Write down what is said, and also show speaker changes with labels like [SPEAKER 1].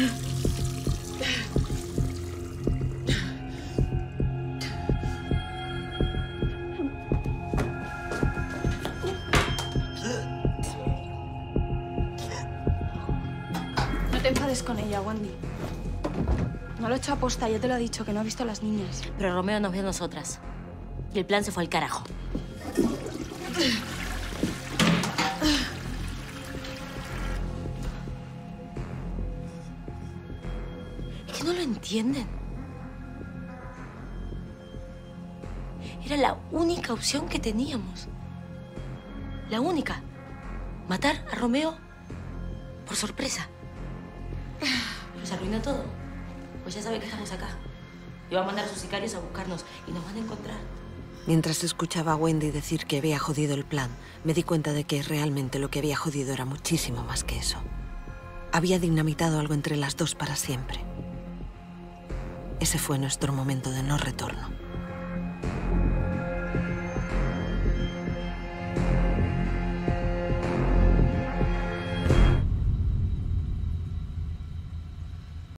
[SPEAKER 1] No te enfades con ella, Wendy. No lo he hecho aposta, ya te lo he dicho, que no ha visto a las niñas.
[SPEAKER 2] Pero Romeo nos vio a nosotras. Y el plan se fue al carajo. No lo entienden. Era la única opción que teníamos. La única. Matar a Romeo por sorpresa. Pero se arruinó todo. Pues ya sabe que estamos acá. Y va a mandar a sus sicarios a buscarnos y nos van a encontrar.
[SPEAKER 3] Mientras escuchaba a Wendy decir que había jodido el plan, me di cuenta de que realmente lo que había jodido era muchísimo más que eso. Había dinamitado algo entre las dos para siempre. Ese fue nuestro momento de no retorno.